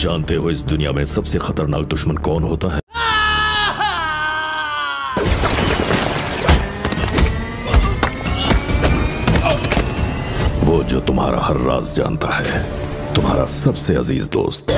जानते हो इस दुनिया में सबसे खतरनाक दुश्मन कौन होता है? वो जो तुम्हारा हर राज जानता है, तुम्हारा सबसे अज़ीज़ दोस्त।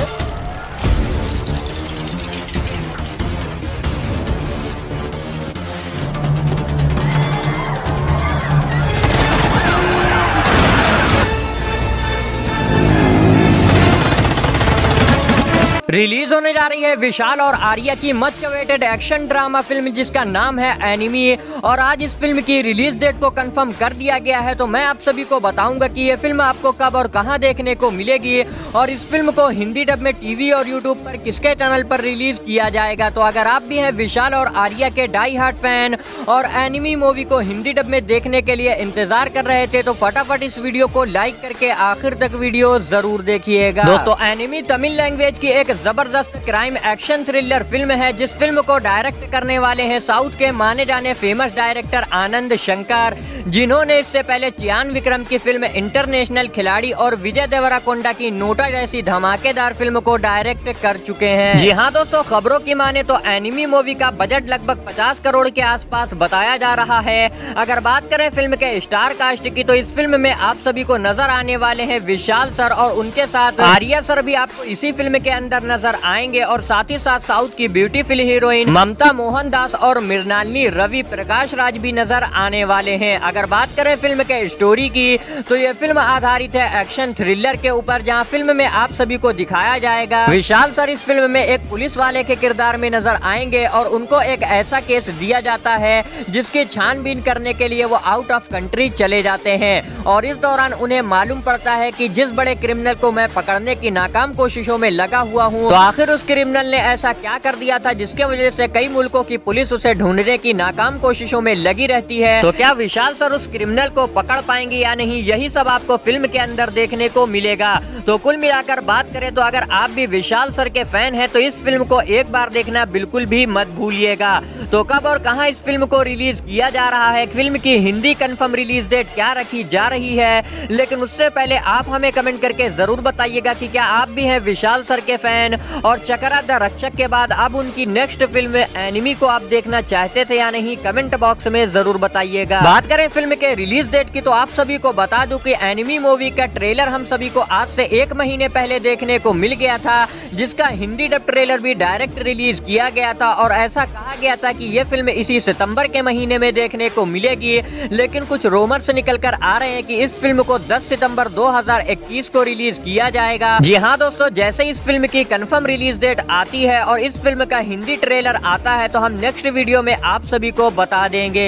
रिलीज़ होने जा रही है विशाल और आर्या की much awaited action drama film जिसका नाम है एनिमी और आज इस फ़िल्म की रिलीज़ डेट को कंफर्म कर दिया गया है तो मैं आप सभी को बताऊँगा कि ये फ़िल्म आपको कब और कहाँ देखने को मिलेगी। और इस फ़िल्म को हिंदी डब में टीवी और यूट्यूब पर किसके चैनल पर रिलीज़ किया जाएगा? तो अगर आप भी हैं विशाल और आर्या के डाई हार्ट फ़ैन और एनिमी मूवी को हिंदी डब में देखने के लिए इंतज़ार कर रहे थे तो फटाफट इस वीडियो को लाइक करके आखिर तक वीडियो ज़रूर देखिएगा। दोस्तों एनिमी तमिल लैंग्वेज की एक ज़बरदस्त क्राइम एक्शन थ्रिलर फ़िल्म है जिस फ़िल्म को डायरेक्ट करने वाले हैं साउथ के माने जाने फ़ेमस डायरेक्टर आनंद शंकर जिन्होंने इससे पहले चियान विक्रम की फ़िल्म इंटरनेशनल खिलाड़ी और विजय देवराकोंडा की नोटा जैसी धमाकेदार फ़िल्म को डायरेक्ट कर चुके हैं। जी हाँ दोस्तों खबरों की माने तो एनिमी मूवी का बजट लगभग 50 करोड़ के आसपास बताया जा रहा है। अगर बात करें फ़िल्म के स्टार कास्ट की तो इस फ़िल्म में आप सभी को नज़र आने वाले हैं विशाल सर और उनके साथ। आर्या सर भी आपको इसी फ़िल्म के अंदर नज़र आएँगे और साथ ही साथ साउथ की ब्यूटीफुल हीरोइन ममता मोहन दास और मृणालिनी रवि प्रकाश राज भी नज़र आने वाले हैं। अगर बात करें फ़िल्म के स्टोरी की तो ये फ़िल्म आधारित है एक्शन थ्रिलर के ऊपर, जहाँ फ़िल्म में आप सभी को दिखाया जाएगा। विशाल सर इस फ़िल्म में एक पुलिस वाले के किरदार में नज़र आएँगे और उनको एक ऐसा केस दिया जाता है, जिसकी छानबीन करने के लिए वो आउट ऑफ़ कंट्री चले जाते हैं। और इस दौरान उन्हें मालूम पड़ता है कि जिस बड़े क्रिमिनल को मैं पकड़ने की नाकाम कोशिशों में लगा हुआ हूँ तो आखिर उस क्रिमिनल ने ऐसा क्या कर दिया था जिसके वजह से कई मुल्कों की पुलिस उसे ढूँढने की नाकाम कोशिशों में लगी रहती है? तो क्या विशाल सर उस क्रिमिनल को पकड़ पाएँगे या नहीं? यही सब आपको फ़िल्म के अंदर देखने को मिलेगा। तो कुल मिलाकर बात करें तो अगर आप भी विशाल सर के फ़ैन है तो इस फ़िल्म को एक बार देखना बिल्कुल भी मत भूलिएगा। तो कब और कहाँ इस फ़िल्म को रिलीज़ किया जा रहा है? फ़िल्म की हिंदी कंफर्म रिलीज़ डेट क्या रखी जा रही है? लेकिन उससे पहले आप हमें कमेंट करके ज़रूर बताइएगा कि क्या आप भी हैं विशाल सर के फ़ैन और चकरा द रक्षक के बाद अब उनकी नेक्स्ट फ़िल्म एनिमी को आप देखना चाहते थे या नहीं कमेंट बॉक्स में ज़रूर बताइएगा। बात करें फ़िल्म के रिलीज़ डेट की तो आप सभी को बता दूँ कि एनिमी मूवी का ट्रेलर हम सभी को आज से एक महीने पहले देखने को मिल गया था, जिसका हिंदी डब ट्रेलर भी डायरेक्ट रिलीज़ किया गया था और ऐसा कहा गया था कि ये फ़िल्म इसी सितंबर के महीने में देखने को मिलेगी। लेकिन कुछ रोमर्स निकल कर आ रहे हैं कि इस फ़िल्म को 10 सितंबर 2021 को रिलीज़ किया जाएगा। जी हाँ दोस्तों, जैसे इस फ़िल्म की कंफर्म रिलीज़ डेट आती है और इस फ़िल्म का हिंदी ट्रेलर आता है तो हम नेक्स्ट वीडियो में आप सभी को बता देंगे।